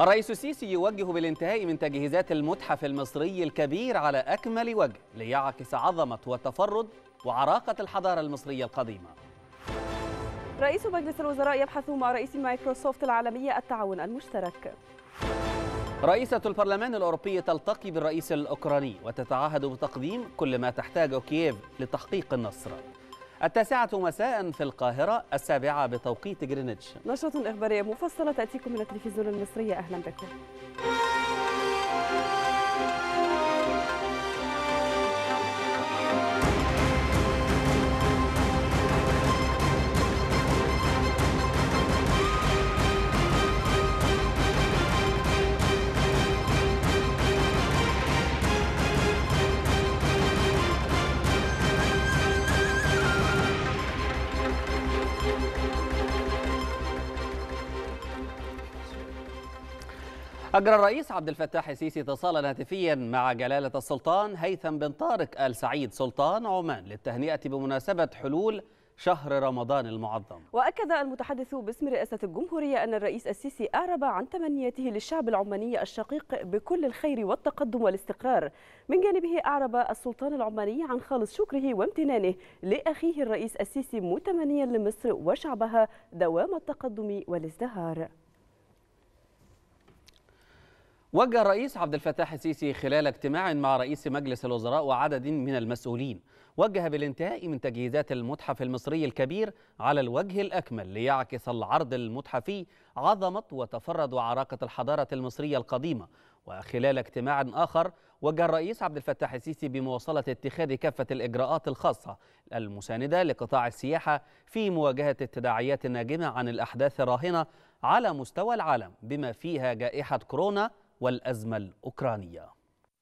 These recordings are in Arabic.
الرئيس السيسي يوجه بالانتهاء من تجهيزات المتحف المصري الكبير على أكمل وجه ليعكس عظمة وتفرد وعراقة الحضارة المصرية القديمة. رئيس مجلس الوزراء يبحث مع رئيس مايكروسوفت العالمية التعاون المشترك. رئيسة البرلمان الأوروبي تلتقي بالرئيس الأوكراني وتتعهد بتقديم كل ما تحتاجه كييف لتحقيق النصر. التاسعة مساء في القاهرة السابعة بتوقيت جرينتش نشرة إخبارية مفصلة تأتيكم من التلفزيون المصري أهلا بكم أجرى الرئيس عبد الفتاح السيسي اتصالا هاتفيا مع جلالة السلطان هيثم بن طارق آل سعيد سلطان عمان للتهنئة بمناسبة حلول شهر رمضان المعظم. وأكد المتحدث باسم رئاسة الجمهورية أن الرئيس السيسي أعرب عن تمنيته للشعب العماني الشقيق بكل الخير والتقدم والاستقرار. من جانبه أعرب السلطان العماني عن خالص شكره وامتنانه لأخيه الرئيس السيسي متمنيا لمصر وشعبها دوام التقدم والازدهار. وجه الرئيس عبد الفتاح السيسي خلال اجتماع مع رئيس مجلس الوزراء وعدد من المسؤولين. وجه بالانتهاء من تجهيزات المتحف المصري الكبير على الوجه الأكمل ليعكس العرض المتحفي عظمة وتفرد وعراقة الحضارة المصرية القديمة. وخلال اجتماع آخر وجه الرئيس عبد الفتاح السيسي بمواصلة اتخاذ كافة الإجراءات الخاصة المساندة لقطاع السياحة في مواجهة التداعيات الناجمة عن الأحداث الراهنة على مستوى العالم بما فيها جائحة كورونا والأزمة الأوكرانية.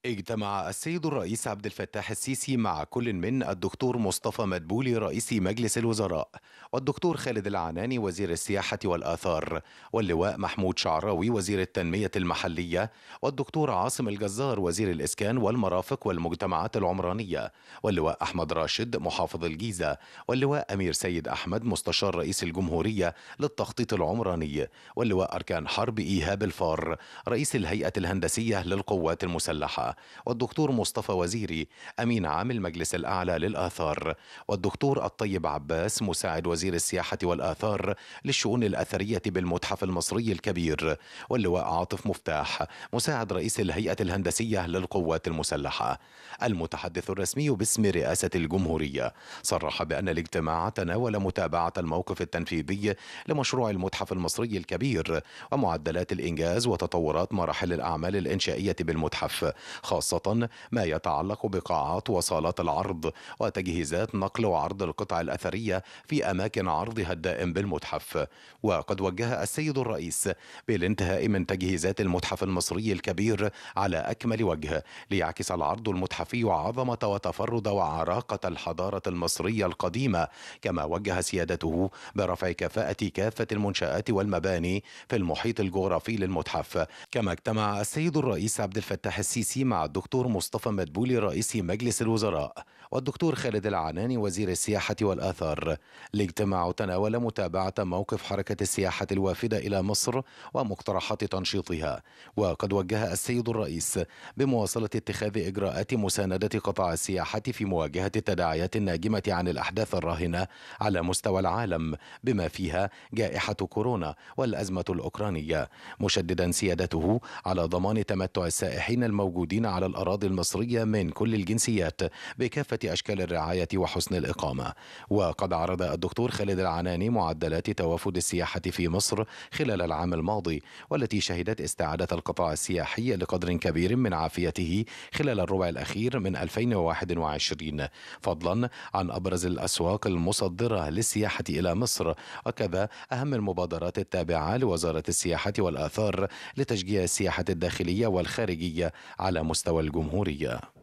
اجتمع السيد الرئيس عبد الفتاح السيسي مع كل من الدكتور مصطفى مدبولي رئيس مجلس الوزراء والدكتور خالد العناني وزير السياحة والآثار واللواء محمود شعراوي وزير التنمية المحلية والدكتور عاصم الجزار وزير الإسكان والمرافق والمجتمعات العمرانية واللواء أحمد راشد محافظ الجيزة واللواء أمير سيد أحمد مستشار رئيس الجمهورية للتخطيط العمراني واللواء أركان حرب إيهاب الفار رئيس الهيئة الهندسية للقوات المسلحة. والدكتور مصطفى وزيري أمين عام المجلس الأعلى للآثار. والدكتور الطيب عباس مساعد وزير السياحة والآثار للشؤون الأثرية بالمتحف المصري الكبير. واللواء عاطف مفتاح مساعد رئيس الهيئة الهندسية للقوات المسلحة. المتحدث الرسمي باسم رئاسة الجمهورية. صرح بأن الاجتماع تناول متابعة الموقف التنفيذي لمشروع المتحف المصري الكبير ومعدلات الإنجاز وتطورات مراحل الأعمال الإنشائية بالمتحف. خاصة ما يتعلق بقاعات وصالات العرض وتجهيزات نقل وعرض القطع الأثرية في أماكن عرضها الدائم بالمتحف. وقد وجه السيد الرئيس بالانتهاء من تجهيزات المتحف المصري الكبير على أكمل وجه ليعكس العرض المتحفي عظمة وتفرد وعراقة الحضارة المصرية القديمة كما وجه سيادته برفع كفاءة كافة المنشآت والمباني في المحيط الجغرافي للمتحف. كما اجتمع السيد الرئيس عبد الفتاح السيسي مع الدكتور مصطفى مدبولي رئيس مجلس الوزراء. والدكتور خالد العناني وزير السياحة والآثار. الاجتماع تناول متابعة موقف حركة السياحة الوافدة إلى مصر ومقترحات تنشيطها. وقد وجه السيد الرئيس بمواصلة اتخاذ إجراءات مساندة قطاع السياحة في مواجهة التداعيات الناجمة عن الأحداث الراهنة على مستوى العالم بما فيها جائحة كورونا والأزمة الأوكرانية. مشددا سيادته على ضمان تمتع السائحين الموجودين على الأراضي المصرية من كل الجنسيات بكافة أشكال الرعاية وحسن الإقامة. وقد عرض الدكتور خالد العناني معدلات توافد السياحة في مصر خلال العام الماضي والتي شهدت استعادة القطاع السياحي لقدر كبير من عافيته خلال الربع الأخير من 2021 فضلا عن أبرز الأسواق المصدرة للسياحة إلى مصر وكذا أهم المبادرات التابعة لوزارة السياحة والآثار لتشجيع السياحة الداخلية والخارجية على مستوى الجمهورية.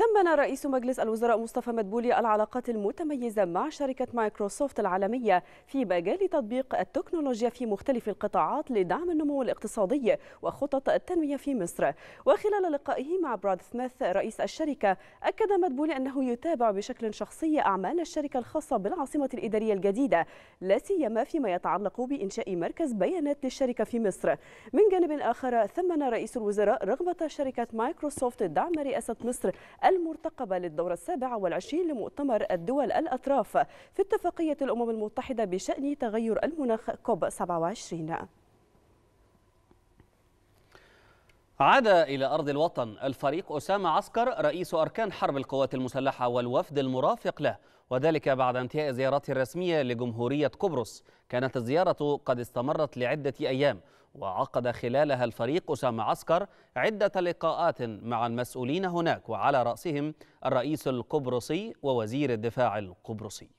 ثمن رئيس مجلس الوزراء مصطفى مدبولي العلاقات المتميزة مع شركة مايكروسوفت العالمية في مجال تطبيق التكنولوجيا في مختلف القطاعات لدعم النمو الاقتصادي وخطط التنمية في مصر. وخلال لقائه مع براد سميث رئيس الشركة أكد مدبولي أنه يتابع بشكل شخصي أعمال الشركة الخاصة بالعاصمة الإدارية الجديدة لا سيما فيما يتعلق بإنشاء مركز بيانات للشركة في مصر. من جانب آخر ثمن رئيس الوزراء رغبة شركة مايكروسوفت دعم رئاسة مصر المرتقبة للدورة السابعة والعشرين لمؤتمر الدول الأطراف في اتفاقية الأمم المتحدة بشأن تغير المناخ كوب 27 عاد إلى أرض الوطن. الفريق أسامة عسكر رئيس أركان حرب القوات المسلحة والوفد المرافق له وذلك بعد انتهاء زيارته الرسمية لجمهورية قبرص. كانت الزيارة قد استمرت لعدة أيام. وعقد خلالها الفريق أسامة عسكر عدة لقاءات مع المسؤولين هناك وعلى رأسهم الرئيس القبرصي ووزير الدفاع القبرصي.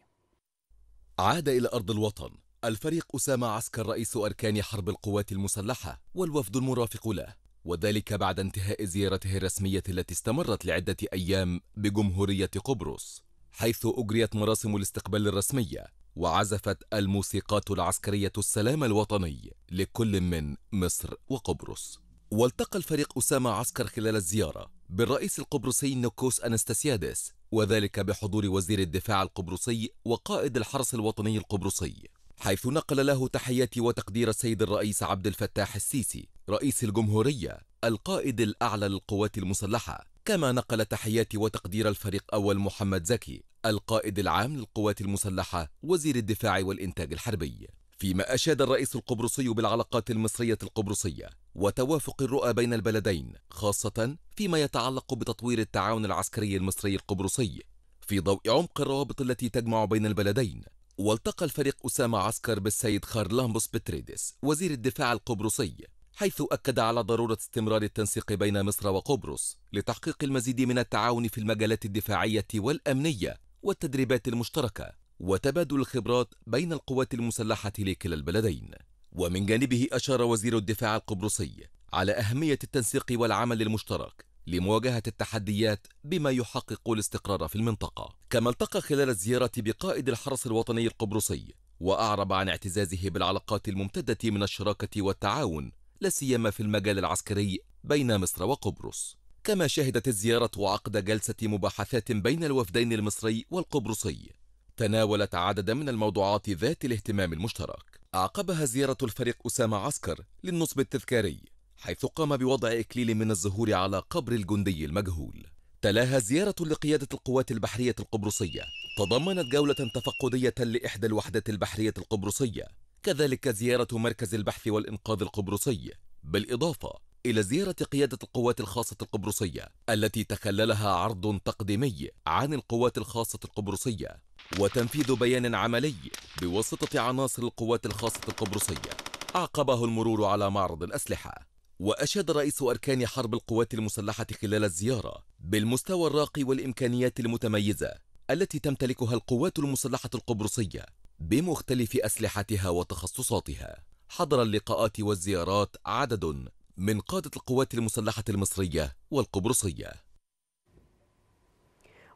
عاد إلى أرض الوطن. الفريق أسامة عسكر رئيس أركان حرب القوات المسلحة والوفد المرافق له وذلك بعد انتهاء زيارته الرسمية التي استمرت لعدة أيام بجمهورية قبرص حيث أجريت مراسم الاستقبال الرسمية. وعزفت الموسيقات العسكرية السلام الوطني لكل من مصر وقبرص. والتقى الفريق أسامة عسكر خلال الزيارة بالرئيس القبرصي نوكوس أنستاسيادس وذلك بحضور وزير الدفاع القبرصي وقائد الحرس الوطني القبرصي. حيث نقل له تحيات وتقدير السيد الرئيس عبد الفتاح السيسي رئيس الجمهورية القائد الأعلى للقوات المسلحة كما نقل تحيات وتقدير الفريق أول محمد زكي القائد العام للقوات المسلحة وزير الدفاع والإنتاج الحربي. فيما أشاد الرئيس القبرصي بالعلاقات المصرية القبرصية وتوافق الرؤى بين البلدين خاصة فيما يتعلق بتطوير التعاون العسكري المصري القبرصي. في ضوء عمق الروابط التي تجمع بين البلدين والتقى الفريق أسامة عسكر بالسيد خارلامبوس بتريدس وزير الدفاع القبرصي. حيث أكد على ضرورة استمرار التنسيق بين مصر وقبرص لتحقيق المزيد من التعاون في المجالات الدفاعية والأمنية والتدريبات المشتركة وتبادل الخبرات بين القوات المسلحة لكلا البلدين. ومن جانبه أشار وزير الدفاع القبرصي على أهمية التنسيق والعمل المشترك لمواجهة التحديات بما يحقق الاستقرار في المنطقة. كما التقى خلال الزيارة بقائد الحرس الوطني القبرصي وأعرب عن اعتزازه بالعلاقات الممتدة من الشراكة والتعاون لا سيما في المجال العسكري بين مصر وقبرص. كما شهدت الزيارة عقد جلسة مباحثات بين الوفدين المصري والقبرصي. تناولت عددا من الموضوعات ذات الاهتمام المشترك. أعقبها زيارة الفريق أسامة عسكر للنصب التذكاري حيث قام بوضع إكليل من الزهور على قبر الجندي المجهول. تلاها زيارة لقيادة القوات البحرية القبرصية. تضمنت جولة تفقدية لإحدى الوحدات البحرية القبرصية. كذلك زيارة مركز البحث والإنقاذ القبرصي بالإضافة إلى زيارة قيادة القوات الخاصة القبرصية التي تخللها عرض تقديمي عن القوات الخاصة القبرصية وتنفيذ بيان عملي بواسطة عناصر القوات الخاصة القبرصية أعقبه المرور على معرض الأسلحة. وأشاد رئيس أركان حرب القوات المسلحة خلال الزيارة بالمستوى الراقي والإمكانيات المتميزة التي تمتلكها القوات المسلحة القبرصية بمختلف أسلحتها وتخصصاتها. حضر اللقاءات والزيارات عدد من قادة القوات المسلحة المصرية والقبرصية.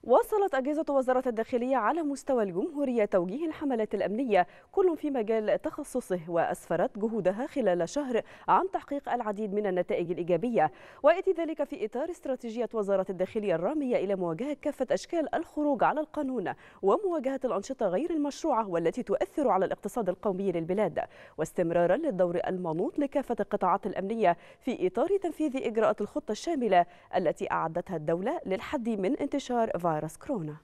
واصلت أجهزة وزارة الداخلية على مستوى الجمهورية توجيه الحملات الأمنية كل في مجال تخصصه وأسفرت جهودها خلال شهر عن تحقيق العديد من النتائج الإيجابية. ويأتي ذلك في إطار استراتيجية وزارة الداخلية الرامية إلى مواجهة كافة أشكال الخروج على القانون ومواجهة الأنشطة غير المشروعة والتي تؤثر على الاقتصاد القومي للبلاد. واستمرارا للدور المنوط لكافة القطاعات الأمنية في إطار تنفيذ إجراءات الخطة الشاملة التي أعدتها الدولة للحد من انتشار فيروس. كورونا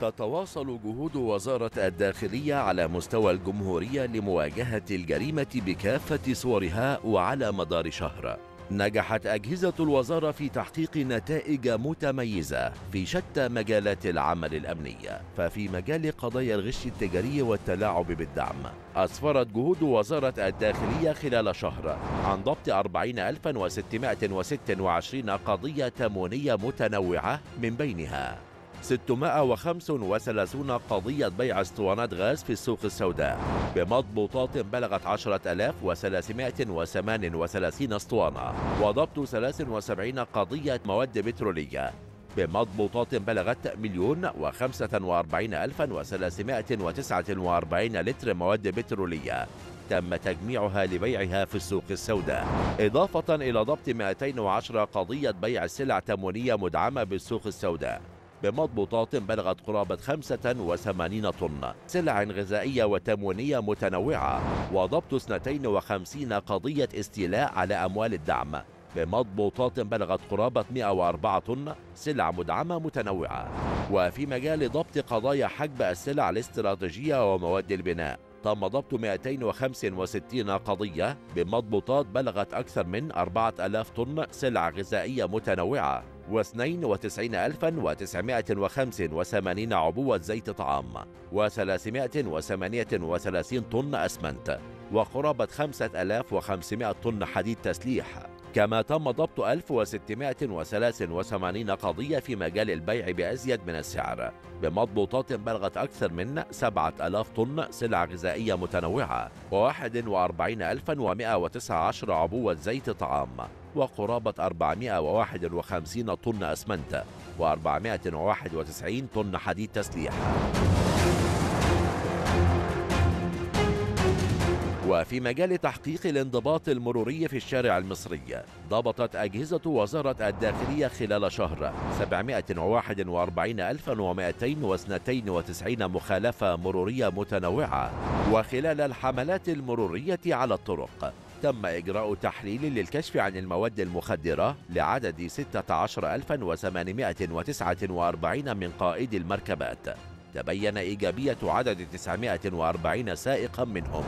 تتواصل جهود وزارة الداخلية على مستوى الجمهورية لمواجهة الجريمة بكافة صورها وعلى مدار شهر. نجحت أجهزة الوزارة في تحقيق نتائج متميزة في شتى مجالات العمل الأمني ففي مجال قضايا الغش التجاري والتلاعب بالدعم. أسفرت جهود وزارة الداخلية خلال شهر عن ضبط 40626 قضية تموينية متنوعة من بينها. 635 قضية بيع اسطوانات غاز في السوق السوداء. بمضبوطات بلغت 10338 اسطوانة. وضبط 73 قضية مواد بترولية. بمضبوطات بلغت مليون وخمسة وأربعين ألفا وثلاثمائة وتسعة وأربعين لتر مواد بترولية تم تجميعها لبيعها في السوق السوداء. إضافة إلى ضبط 210 قضية بيع سلع تموينية مدعمة بالسوق السوداء. بمضبوطات بلغت قرابة 85 طن. سلع غذائية وتموينية متنوعة وضبط 52 قضية استيلاء على أموال الدعم. بمضبوطات بلغت قرابة 104 طن سلع مدعمة متنوعة. وفي مجال ضبط قضايا حجب السلع الاستراتيجية ومواد البناء. تم ضبط 265 قضية بمضبوطات بلغت أكثر من 4000 طن سلع غذائية متنوعة و92985 عبوة زيت طعام و338 طن أسمنت وقرابة 5500 طن حديد تسليح كما تم ضبط 1683 قضية في مجال البيع بأزيد من السعر بمضبوطات بلغت أكثر من 7000 طن سلع غذائية متنوعة و41119 عبوة زيت طعام وقرابة 451 طن أسمنت و491 طن حديد تسليح. وفي مجال تحقيق الانضباط المروري في الشارع المصري ضبطت أجهزة وزارة الداخلية خلال شهر 741292 مخالفة مرورية متنوعة. وخلال الحملات المرورية على الطرق تم إجراء تحليل للكشف عن المواد المخدرة لعدد 16849 من قائدي المركبات. تبين إيجابية عدد 940 سائقا منهم.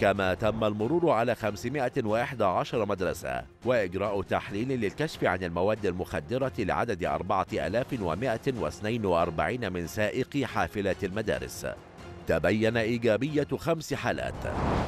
كما تم المرور على 511 مدرسة وإجراء تحليل للكشف عن المواد المخدرة لعدد 4142 من سائقي حافلات المدارس. تبين إيجابية خمس حالات.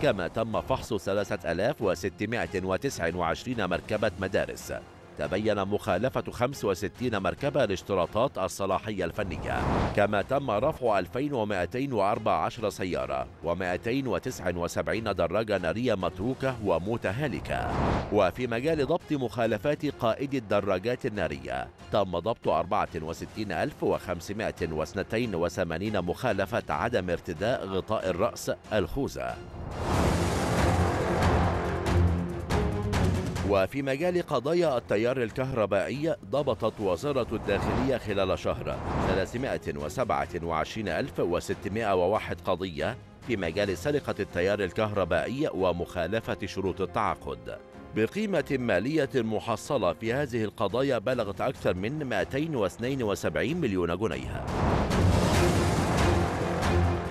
كما تم فحص 3629 مركبة مدارس. تبين مخالفة 65 مركبة لاشتراطات الصلاحية الفنية كما تم رفع 2214 سيارة و279 دراجة نارية متروكة ومتهالكة. وفي مجال ضبط مخالفات قائد الدراجات النارية تم ضبط 64582 مخالفة عدم ارتداء غطاء الرأس الخوذة. وفي مجال قضايا التيار الكهربائي ضبطت وزارة الداخلية خلال شهر 327601 قضية في مجال سرقة التيار الكهربائي ومخالفة شروط التعاقد. بقيمة مالية محصلة في هذه القضايا بلغت أكثر من 272 مليون جنيه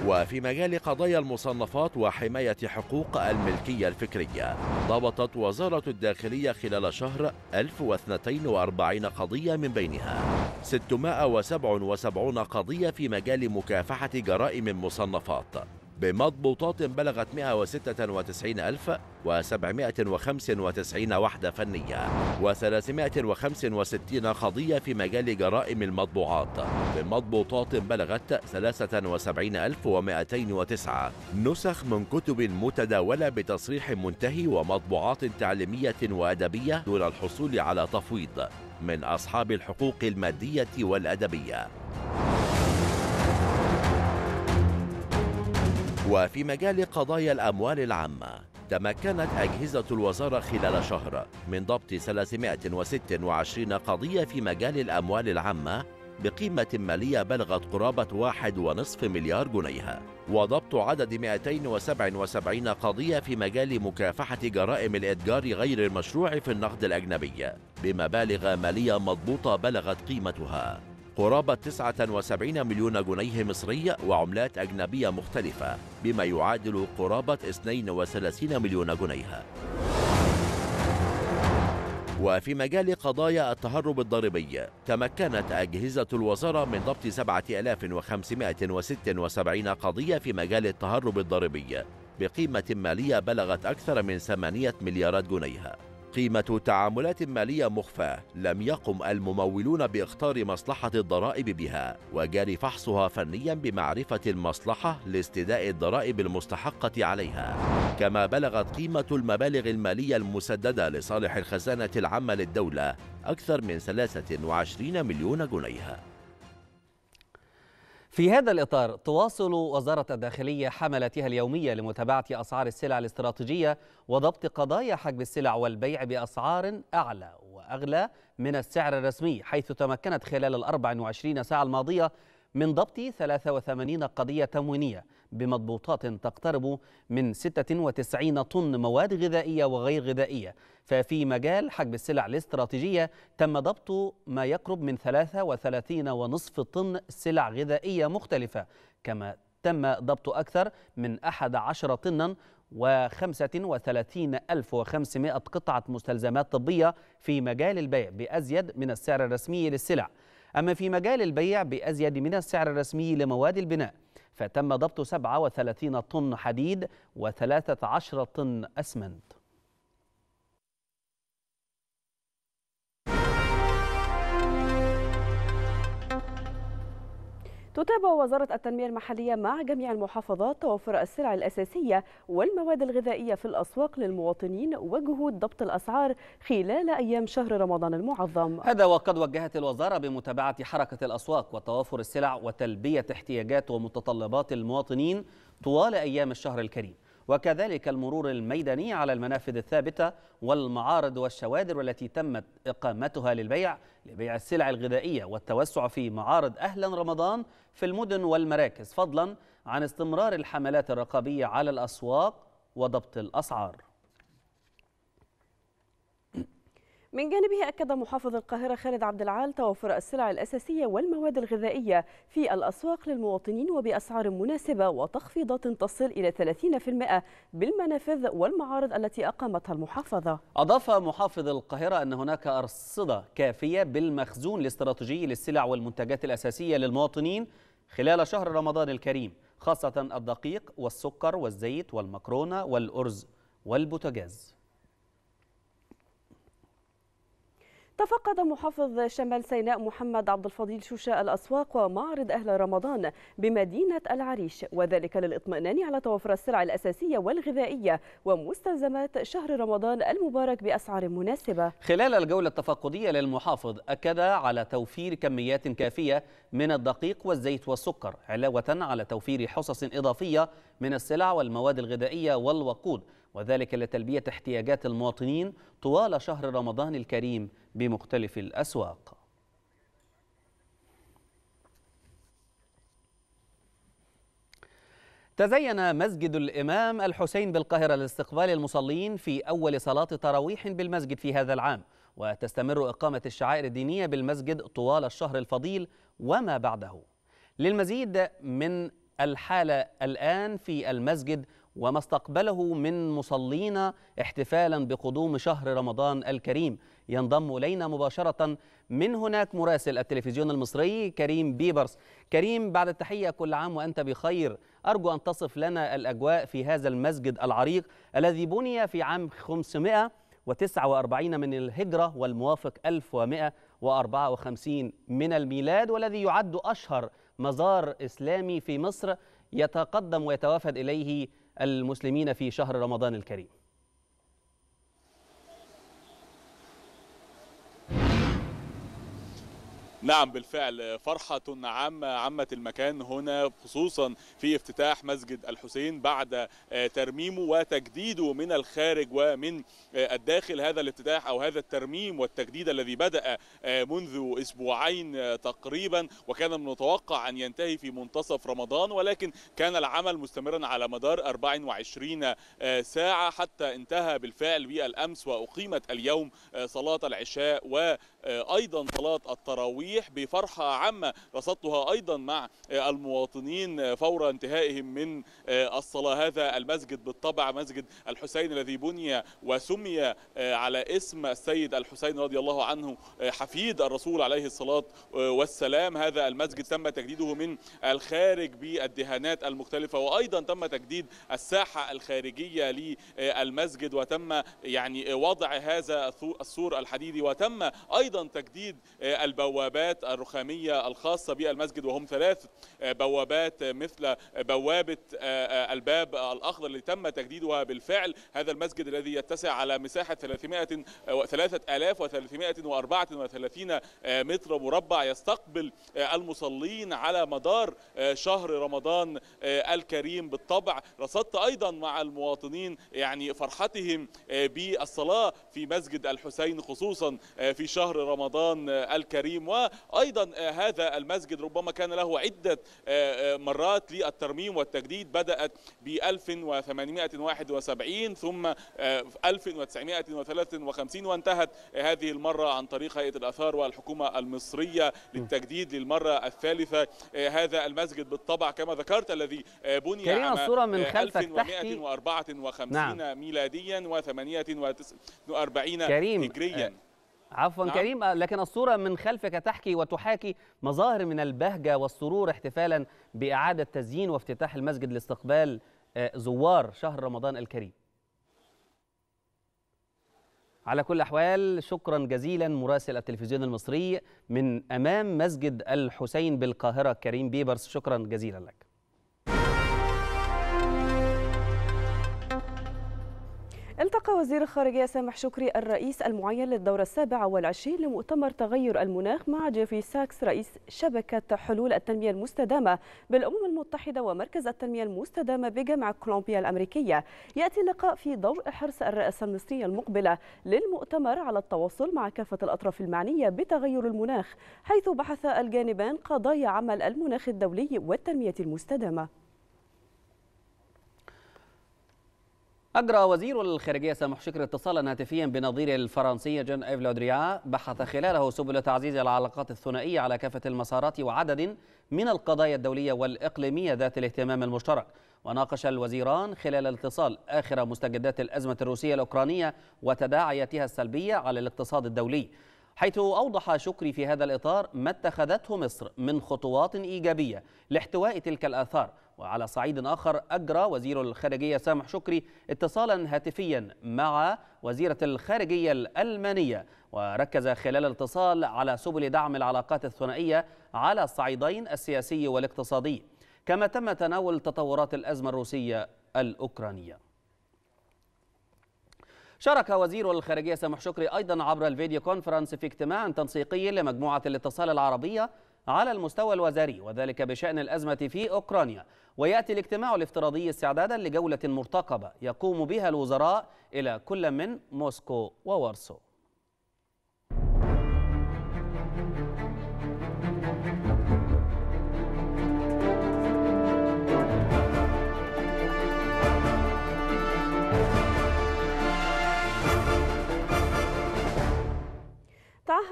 وفي مجال قضايا المصنفات وحماية حقوق الملكية الفكرية ضبطت وزارة الداخلية خلال شهر 1240 قضية من بينها. 677 قضية في مجال مكافحة جرائم المصنفات. بمضبوطات بلغت 196795 وحدة فنية و365 قضية في مجال جرائم المطبوعات بمضبوطات بلغت 73209 نسخ من كتب متداولة بتصريح منتهي ومطبوعات تعليمية وأدبية دون الحصول على تفويض من أصحاب الحقوق المادية والأدبية. وفي مجال قضايا الأموال العامة تمكنت أجهزة الوزارة خلال شهر من ضبط 326 قضية في مجال الأموال العامة بقيمة مالية بلغت قرابة واحد ونصف مليار جنيه وضبط عدد 277 قضية في مجال مكافحة جرائم الإتجار غير المشروع في النقد الأجنبي بمبالغ مالية مضبوطة بلغت قيمتها. قرابة 79 مليون جنيه مصري وعملات أجنبية مختلفة بما يعادل قرابة 32 مليون جنيه. وفي مجال قضايا التهرب الضريبي تمكنت أجهزة الوزارة من ضبط 7576 قضية في مجال التهرب الضريبي بقيمة مالية بلغت أكثر من 8 مليارات جنيه. قيمة تعاملات مالية مخفاة لم يقم الممولون باختار مصلحة الضرائب بها وجاري فحصها فنيا بمعرفة المصلحة لاستداء الضرائب المستحقة عليها. كما بلغت قيمة المبالغ المالية المسددة لصالح الخزانة العامة للدولة أكثر من 23 مليون جنيه. في هذا الإطار تواصل وزارة الداخلية حملاتها اليومية لمتابعة أسعار السلع الاستراتيجية وضبط قضايا حجب السلع والبيع بأسعار أعلى وأغلى من السعر الرسمي حيث تمكنت خلال ال 24 ساعة الماضية من ضبط 83 قضية تموينية بمضبوطات تقترب من 96 طن مواد غذائية وغير غذائية. ففي مجال حجب السلع الاستراتيجية تم ضبط ما يقرب من 33 ونصف طن سلع غذائية مختلفة كما تم ضبط أكثر من 11 طنا و35500 قطعة مستلزمات طبية في مجال البيع بأزيد من السعر الرسمي للسلع. أما في مجال البيع بأزيد من السعر الرسمي لمواد البناء فتم ضبط 37 طن حديد و13 طن أسمنت. تتابع وزارة التنمية المحلية مع جميع المحافظات توفر السلع الأساسية والمواد الغذائية في الأسواق للمواطنين وجهود ضبط الأسعار خلال أيام شهر رمضان المعظم. هذا وقد وجهت الوزارة بمتابعة حركة الأسواق وتوافر السلع وتلبية احتياجات ومتطلبات المواطنين طوال أيام الشهر الكريم. وكذلك المرور الميداني على المنافذ الثابتة والمعارض والشوادر التي تمت إقامتها للبيع لبيع السلع الغذائية والتوسع في معارض أهلا رمضان في المدن والمراكز فضلا عن استمرار الحملات الرقابية على الأسواق وضبط الأسعار. من جانبه أكد محافظ القاهرة خالد عبد العال توفر السلع الأساسية والمواد الغذائية في الأسواق للمواطنين وبأسعار مناسبة وتخفيضات تصل إلى 30% بالمنافذ والمعارض التي أقامتها المحافظة. أضاف محافظ القاهرة أن هناك أرصدة كافية بالمخزون الاستراتيجي للسلع والمنتجات الأساسية للمواطنين خلال شهر رمضان الكريم خاصة الدقيق والسكر والزيت والمكرونة والأرز والبوتاجاز. تفقد محافظ شمال سيناء محمد عبد الفضيل شوشة الأسواق ومعرض أهل رمضان بمدينة العريش وذلك للإطمئنان على توفر السلع الأساسية والغذائية ومستلزمات شهر رمضان المبارك بأسعار مناسبة. خلال الجولة التفقدية للمحافظ أكد على توفير كميات كافية من الدقيق والزيت والسكر علاوة على توفير حصص إضافية من السلع والمواد الغذائية والوقود وذلك لتلبية احتياجات المواطنين طوال شهر رمضان الكريم بمختلف الأسواق. تزين مسجد الإمام الحسين بالقاهرة لاستقبال المصلين في أول صلاة تراويح بالمسجد في هذا العام وتستمر إقامة الشعائر الدينية بالمسجد طوال الشهر الفضيل وما بعده. للمزيد من الحالة الآن في المسجد وما استقبله من مصلين احتفالا بقدوم شهر رمضان الكريم ينضم إلينا مباشرة من هناك مراسل التلفزيون المصري كريم بيبرس. كريم بعد التحية كل عام وأنت بخير. أرجو أن تصف لنا الأجواء في هذا المسجد العريق الذي بني في عام 549 من الهجرة والموافق 1154 من الميلاد والذي يعد أشهر مزار إسلامي في مصر يتقدم ويتوافد إليه المسلمين في شهر رمضان الكريم. نعم بالفعل. فرحة عامة عامة المكان هنا خصوصا في افتتاح مسجد الحسين بعد ترميمه وتجديده من الخارج ومن الداخل هذا الافتتاح أو هذا الترميم والتجديد الذي بدأ منذ أسبوعين تقريبا. وكان من المتوقع أن ينتهي في منتصف رمضان ولكن كان العمل مستمرا على مدار 24 ساعة حتى انتهى بالفعل بالأمس وأقيمت اليوم صلاة العشاء و أيضا صلاة التراويح بفرحة عامة. رصدتها أيضا مع المواطنين فور انتهائهم من الصلاة. هذا المسجد بالطبع مسجد الحسين الذي بني وسمي على اسم السيد الحسين رضي الله عنه حفيد الرسول عليه الصلاة والسلام. هذا المسجد تم تجديده من الخارج بالدهانات المختلفة وأيضا تم تجديد الساحة الخارجية للمسجد وتم يعني وضع هذا السور الحديدي وتم تجديد البوابات الرخامية الخاصة بالمسجد وهم ثلاث بوابات مثل بوابة الباب الأخضر اللي تم تجديدها بالفعل. هذا المسجد الذي يتسع على مساحة 300 3334 متر مربع. يستقبل المصلين على مدار شهر رمضان الكريم بالطبع. رصدت أيضا مع المواطنين يعني فرحتهم بالصلاة في مسجد الحسين خصوصا في شهر رمضان الكريم. وأيضا هذا المسجد ربما كان له عدة مرات للترميم والتجديد. بدأت ب 1871 ثم 1953 وانتهت هذه المرة عن طريق هيئة الآثار والحكومة المصرية للتجديد للمرة الثالثة. هذا المسجد بالطبع كما ذكرت الذي بني عام الصورة من خلفك تحكي. 1154 نعم. ميلاديا و48 كريم هجريا. عفوا نعم. كريم. لكن الصورة من خلفك تحكي وتحاكي مظاهر من البهجة والسرور احتفالا بإعادة تزيين وافتتاح المسجد لاستقبال آه، زوار شهر رمضان الكريم. على كل الأحوال شكرا جزيلا مراسل التلفزيون المصري من أمام مسجد الحسين بالقاهرة كريم بيبرس شكرا جزيلا لك. التقى وزير الخارجية سامح شكري الرئيس المعين للدورة السابعة والعشرين لمؤتمر تغير المناخ مع جيفري ساكس رئيس شبكة حلول التنمية المستدامة بالأمم المتحدة ومركز التنمية المستدامة بجامعة كولومبيا الأمريكية. يأتي اللقاء في ضوء حرص الرئاسة المصرية المقبلة للمؤتمر على التواصل مع كافة الأطراف المعنية بتغير المناخ حيث بحث الجانبان قضايا عمل المناخ الدولي والتنمية المستدامة. أجرى وزير الخارجية سامح شكري اتصالا هاتفيا بنظيره الفرنسي جون إيف لودريا بحث خلاله سبل تعزيز العلاقات الثنائية على كافة المسارات وعدد من القضايا الدولية والإقليمية ذات الاهتمام المشترك. وناقش الوزيران خلال الاتصال آخر مستجدات الأزمة الروسية الأوكرانية وتداعياتها السلبية على الاقتصاد الدولي. حيث أوضح شكري في هذا الإطار ما اتخذته مصر من خطوات إيجابية لاحتواء تلك الآثار. وعلى صعيد آخر أجرى وزير الخارجية سامح شكري اتصالا هاتفيا مع وزيرة الخارجية الألمانية وركز خلال الاتصال على سبل دعم العلاقات الثنائية على الصعيدين السياسي والاقتصادي. كما تم تناول تطورات الأزمة الروسية الأوكرانية. شارك وزير الخارجية سامح شكري أيضا عبر الفيديو كونفرنس في اجتماع تنسيقي لمجموعة الاتصال العربية على المستوى الوزاري وذلك بشأن الأزمة في أوكرانيا. ويأتي الاجتماع الافتراضي استعدادا لجولة مرتقبة يقوم بها الوزراء إلى كل من موسكو ووارسو.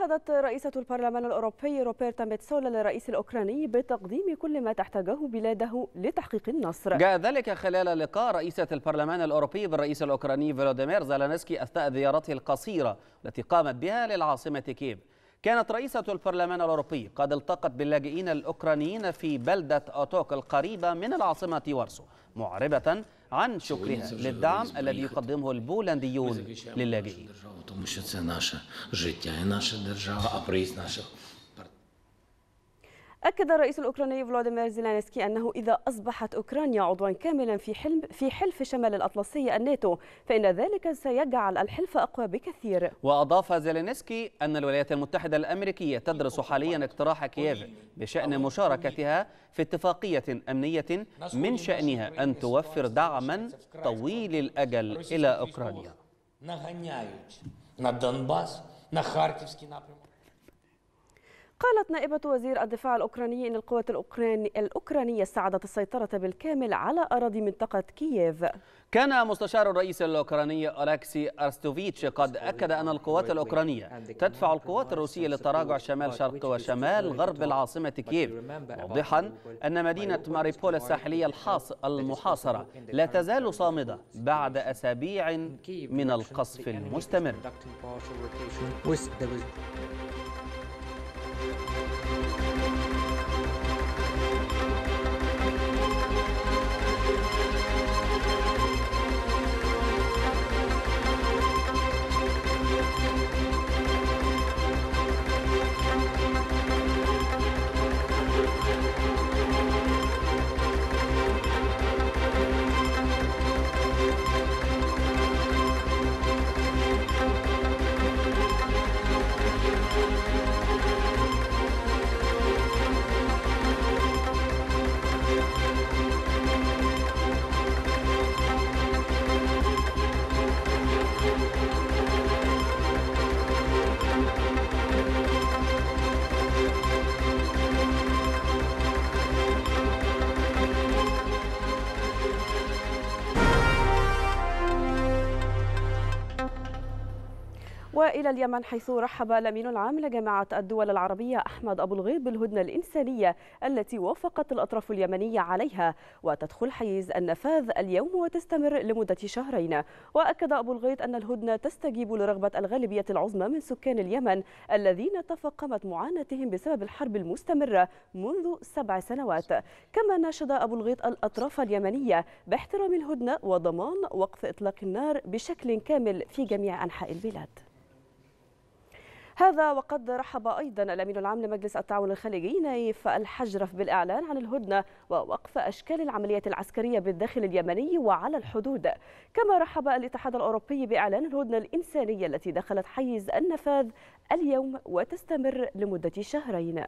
تعهدت رئيسة البرلمان الأوروبي روبرتا ميتسولا للرئيس الأوكراني بتقديم كل ما تحتاجه بلاده لتحقيق النصر. جاء ذلك خلال لقاء رئيسة البرلمان الأوروبي بالرئيس الأوكراني فولوديمير زيلينسكي أثناء زيارته القصيرة التي قامت بها للعاصمة كييف. كانت رئيسة البرلمان الأوروبي قد التقت باللاجئين الأوكرانيين في بلدة أوتوك القريبة من العاصمة وارسو معربة عن شكرها للدعم الذي يقدمه البولنديون للاجئين. أكد الرئيس الأوكراني فلاديمير زيلينسكي أنه إذا أصبحت أوكرانيا عضوا كاملا في حلم في حلف شمال الأطلسي الناتو فإن ذلك سيجعل الحلف أقوى بكثير. وأضاف زيلينسكي أن الولايات المتحدة الأمريكية تدرس حاليا اقتراح كييف بشأن مشاركتها في اتفاقية أمنية من شأنها أن توفر دعما طويل الأجل إلى أوكرانيا. قالت نائبة وزير الدفاع الأوكراني إن القوات الأوكراني الأوكرانية استعادت السيطرة بالكامل على أراضي منطقة كييف. كان مستشار الرئيس الأوكراني أولاكسي أرستوفيتش قد أكد أن القوات الأوكرانية تدفع القوات الروسية للتراجع شمال شرق وشمال غرب العاصمة كييف موضحا أن مدينة ماريبول الساحلية المحاصرة لا تزال صامدة بعد أسابيع من القصف المستمر. وإلى اليمن حيث رحب الأمين العام لجامعة الدول العربية أحمد أبو الغيط بالهدنة الإنسانية التي وافقت الأطراف اليمنية عليها. وتدخل حيز النفاذ اليوم وتستمر لمدة شهرين. وأكد أبو الغيط أن الهدنة تستجيب لرغبة الغالبية العظمى من سكان اليمن الذين تفاقمت معاناتهم بسبب الحرب المستمرة منذ سبع سنوات. كما ناشد أبو الغيط الأطراف اليمنية باحترام الهدنة وضمان وقف إطلاق النار بشكل كامل في جميع أنحاء البلاد. هذا وقد رحب أيضا الأمين العام لمجلس التعاون الخليجي نايف الحجرف بالإعلان عن الهدنة ووقف أشكال العمليات العسكرية بالداخل اليمني وعلى الحدود. كما رحب الاتحاد الأوروبي بإعلان الهدنة الإنسانية التي دخلت حيز النفاذ اليوم وتستمر لمدة شهرين.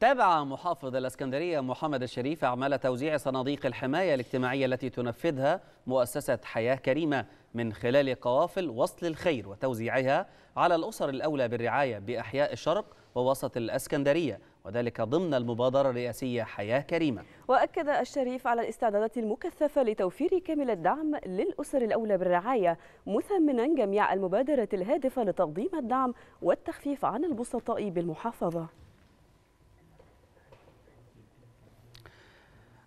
تابع محافظ الإسكندرية محمد الشريف أعمال توزيع صناديق الحماية الاجتماعية التي تنفذها مؤسسة حياة كريمة من خلال قوافل وصل الخير وتوزيعها على الأسر الأولى بالرعاية بأحياء الشرق ووسط الإسكندرية وذلك ضمن المبادرة الرئاسية حياة كريمة. وأكد الشريف على الاستعدادات المكثفة لتوفير كامل الدعم للأسر الأولى بالرعاية مثمنا جميع المبادرات الهادفة لتقديم الدعم والتخفيف عن البسطاء بالمحافظة.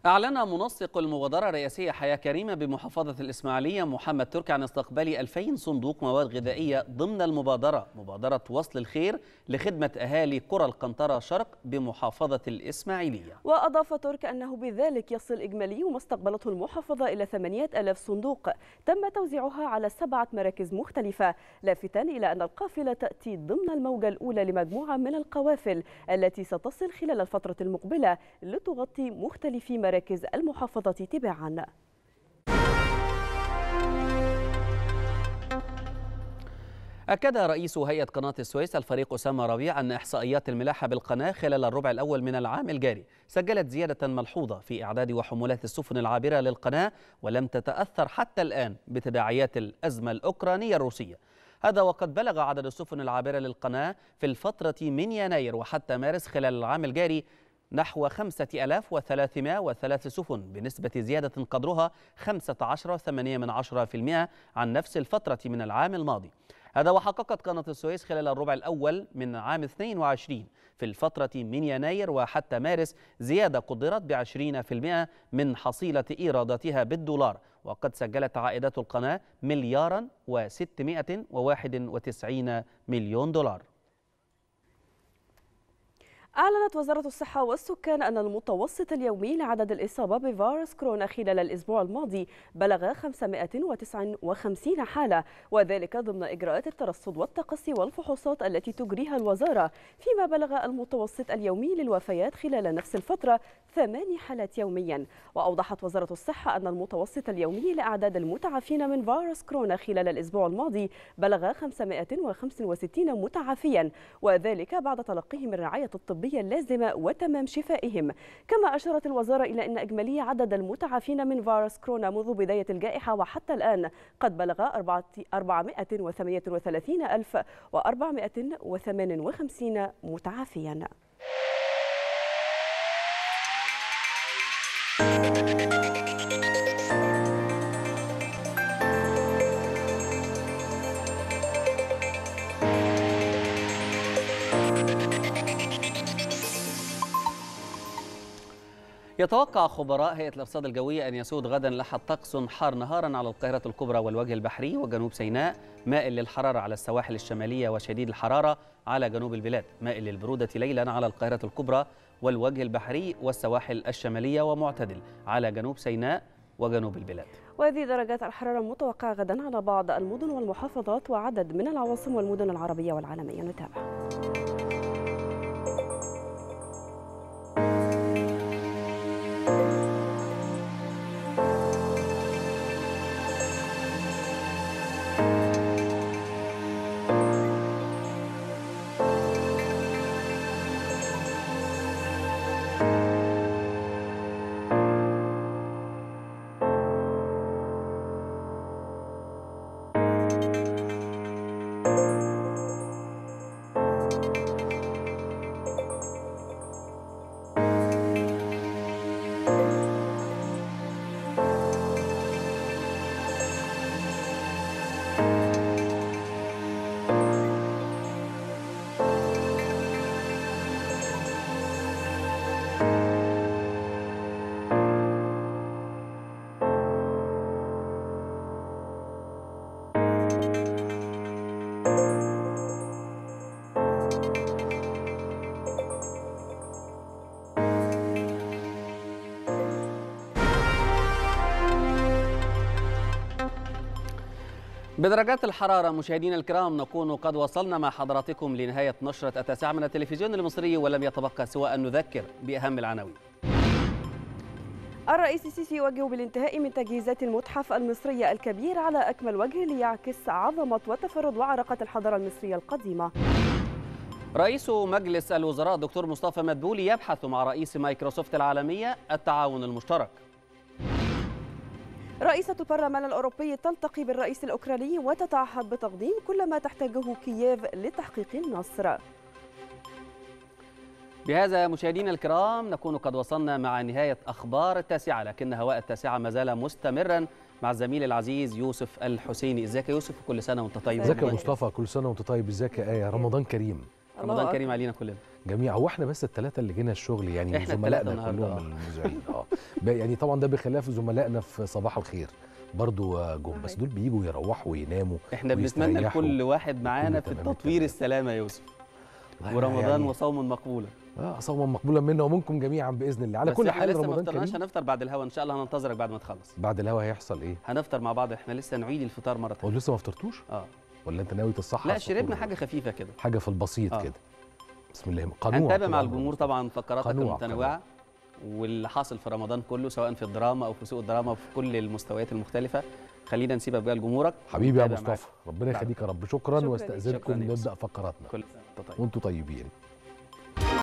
أعلن منسق المبادرة الرئاسية حياة كريمة بمحافظة الإسماعيلية محمد تركي عن استقبال 2000 صندوق مواد غذائية ضمن المبادرة. مبادرة وصل الخير لخدمة أهالي قرى القنطرة شرق بمحافظة الإسماعيلية. وأضاف ترك أنه بذلك يصل إجمالي ما استقبلته المحافظة إلى 8000 صندوق. تم توزيعها على سبعة مراكز مختلفة لافتا إلى أن القافلة تأتي ضمن الموجة الأولى لمجموعة من القوافل التي ستصل خلال الفترة المقبلة لتغطي مختلف مراكز المحافظة تباعا. أكد رئيس هيئة قناة السويس الفريق أسامة ربيع أن إحصائيات الملاحة بالقناة خلال الربع الأول من العام الجاري. سجلت زيادة ملحوظة في إعداد وحمولات السفن العابرة للقناة ولم تتأثر حتى الآن بتداعيات الأزمة الأوكرانية الروسية. هذا وقد بلغ عدد السفن العابرة للقناة في الفترة من يناير وحتى مارس خلال العام الجاري نحو 5303 سفن بنسبة زيادة قدرها 15.8% عن نفس الفترة من العام الماضي. هذا وحققت قناة السويس خلال الربع الأول من عام 22 في الفترة من يناير وحتى مارس زيادة قدرت ب 20% من حصيلة إيراداتها بالدولار. وقد سجلت عائدات القناة مليارا و691 مليون دولار. أعلنت وزارة الصحة والسكان أن المتوسط اليومي لعدد الإصابة بفيروس كورونا خلال الأسبوع الماضي بلغ 559 حالة وذلك ضمن إجراءات الترصد والتقصي والفحوصات التي تجريها الوزارة فيما بلغ المتوسط اليومي للوفيات خلال نفس الفترة ثماني حالات يوميا. وأوضحت وزارة الصحة أن المتوسط اليومي لأعداد المتعافين من فيروس كورونا خلال الأسبوع الماضي بلغ 565 متعافيا وذلك بعد تلقيهم الرعاية الطبية اللازمة وتمام شفائهم. كما أشارت الوزارة إلى أن إجمالي عدد المتعافين من فيروس كورونا منذ بداية الجائحة وحتى الآن قد بلغ 458 متعافيا. يتوقع خبراء هيئة الأرصاد الجوية أن يسود غدا لحد طقس حار نهارا على القاهرة الكبرى والوجه البحري وجنوب سيناء مائل للحرارة على السواحل الشمالية وشديد الحرارة على جنوب البلاد مائل للبرودة ليلا على القاهرة الكبرى والوجه البحري والسواحل الشمالية ومعتدل على جنوب سيناء وجنوب البلاد. وهذه درجات الحرارة المتوقعة غدا على بعض المدن والمحافظات وعدد من العواصم والمدن العربية والعالمية. نتابع. بدرجات الحرارة مشاهدينا الكرام نكون قد وصلنا مع حضراتكم لنهاية نشرة التاسعة من التلفزيون المصري ولم يتبقى سوى أن نذكر بأهم العناوين. الرئيس السيسي يوجه بالانتهاء من تجهيزات المتحف المصري الكبير على أكمل وجه ليعكس عظمة وتفرد وعراقة الحضارة المصرية القديمة. رئيس مجلس الوزراء دكتور مصطفى مدبولي يبحث مع رئيس مايكروسوفت العالمية التعاون المشترك. رئيسة البرلمان الأوروبي تلتقي بالرئيس الأوكراني وتتعهد بتقديم كل ما تحتاجه كييف لتحقيق النصر. بهذا مشاهدينا الكرام نكون قد وصلنا مع نهاية أخبار التاسعة لكن هواء التاسعة ما زال مستمرا مع الزميل العزيز يوسف الحسيني. إزيك يا يوسف؟ كل سنة وأنت طيب. إزيك يا مصطفى؟ كل سنة وأنت طيب. إزيك يا آية؟ رمضان كريم. رمضان كريم علينا كلنا. جميع هو إحنا بس الثلاثة اللي جينا الشغل يعني زملائنا كلهم آه. المذيعين. آه. ب- يعني طبعا ده بخلاف زملائنا في صباح الخير. برضو آه، جم. بس دول بيجوا يروحوا ويناموا إحنا بنتمنى. لكل واحد معانا في التطوير. السلامة يا يوسف. ورمضان يعني وصوم مقبولا آه صوما مقبولا منا ومنكم جميعا بإذن الله. على كل حال لسه ما رمضان فطرناش كريم. هنفطر بعد الهوا. إن شاء الله هننتظرك بعد ما تخلص. بعد الهوا هيحصل إيه؟ هنفطر مع بعض. إحنا لسه نعيد الفطار مرة هو ثانية لسه ما فطرتوش؟ آه. ولا انت ناوي تصحى لا شربنا حاجة خفيفة كده. حاجة في البسيط آه. كده. بسم الله. قنوع هنتابع مع. الجمهور طبعا فقراتك قنوع، المتنوعة واللي حاصل في رمضان كله سواء في الدراما أو في سوق الدراما في كل المستويات المختلفة. خلينا نسيبك بقى لجمهورك حبيبي يا. مصطفى ربنا يخليك يا رب. شكرا شكراً. واستأذنكم. شكراً يوسف. نبدأ فقراتنا. كل طيب وأنتم طيبين.